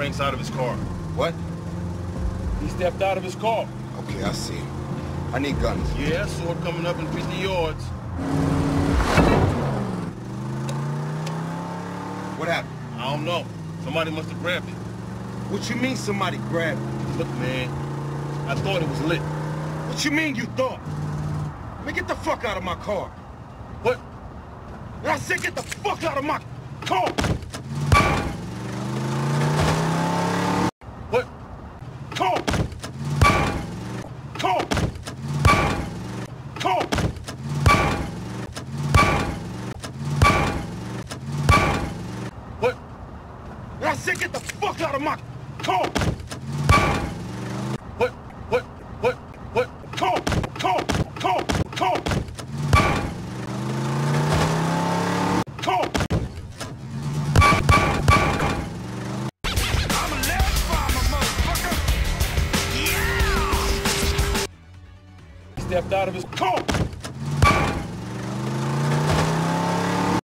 Frank's out of his car. What? He stepped out of his car. Okay, I see. I need guns. Yeah, sword coming up in 50 yards. What happened? I don't know. Somebody must have grabbed it. What you mean somebody grabbed it? Look, man, I thought it was lit. What you mean you thought? Man, get the fuck out of my car. What? I said get the fuck out of my car! What? Car! Car! Car! What? I said get the fuck out of my car! What? What? What? What? Car! Car! Car! Car! Car! I'm a lead farmer, motherfucker! Yeah! He stepped out of his Car!